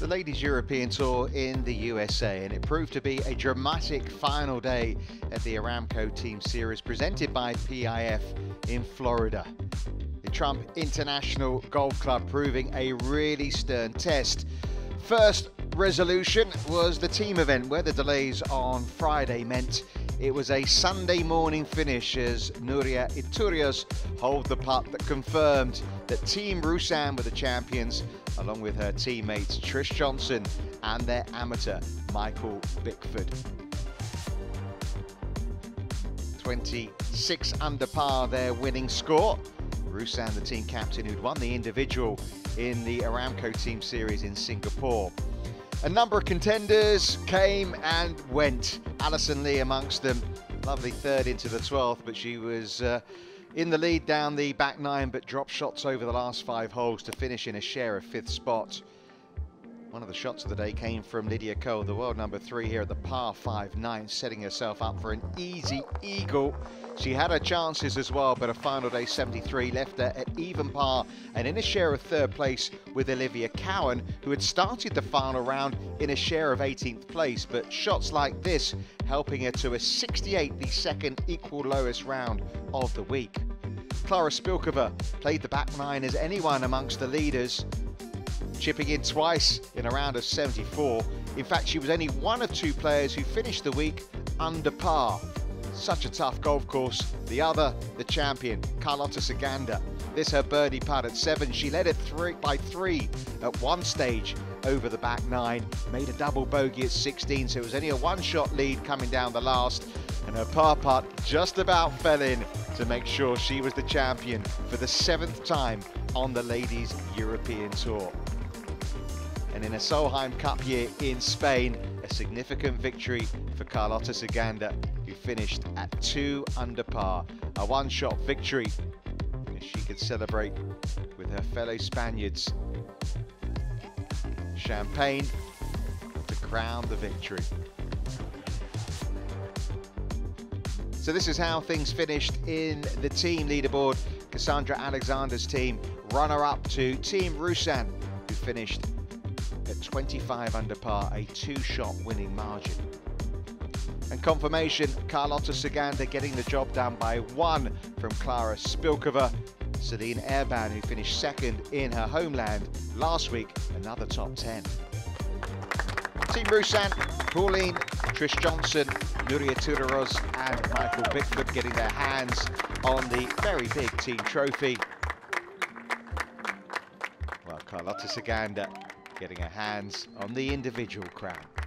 the Ladies European Tour in the USA, and it proved to be a dramatic final day at the Aramco Team Series presented by PIF in Florida. The Trump International Golf Club proving a really stern test. First resolution was the team event where the delays on Friday meant it was a Sunday morning finish as Nuria Iturrioz hold the putt that confirmed that Team Roussin were the champions, along with her teammates Trish Johnson and their amateur Michael Bickford. 26 under par their winning score. Roussin, the team captain who'd won the individual in the Aramco Team Series in Singapore. A number of contenders came and went. Alison Lee amongst them. Lovely third into the 12th, but she was uh, in the lead down the back nine, but dropped shots over the last five holes to finish in a share of fifth spot. One of the shots of the day came from Lydia Ko, the world number three here at the par 5 9, setting herself up for an easy eagle. She had her chances as well, but a final day 73 left her at even par and in a share of third place with Olivia Cowan, who had started the final round in a share of 18th place. But shots like this helping her to a 68, the second equal lowest round of the week. Klara Spilkova played the back nine as anyone amongst the leaders chipping in twice in a round of 74. In fact, she was only one of two players who finished the week under par. Such a tough golf course. The other, the champion, Carlota Ciganda. This her birdie putt at seven. She led it three by three at one stage over the back nine. Made a double bogey at 16, so it was only a one-shot lead coming down the last. And her par putt just about fell in to make sure she was the champion for the seventh time on the Ladies European Tour and in a Solheim Cup year in Spain, a significant victory for Carlota Ciganda, who finished at two under par. A one-shot victory she could celebrate with her fellow Spaniards. Champagne to crown the victory. So this is how things finished in the team leaderboard. Cassandra Alexander's team runner-up to Team Roussin, who finished at 25 under par, a two-shot winning margin. And confirmation, Carlota Ciganda getting the job done by one from Klara Spilkova. Celine Herbin, who finished second in her homeland last week, another top 10. Team Roussin, Pauline, Trish Johnson, Nuria Iturrioz and Michael Bickford getting their hands on the very big team trophy. Well, Carlota Ciganda getting her hands on the individual crown.